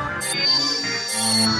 Música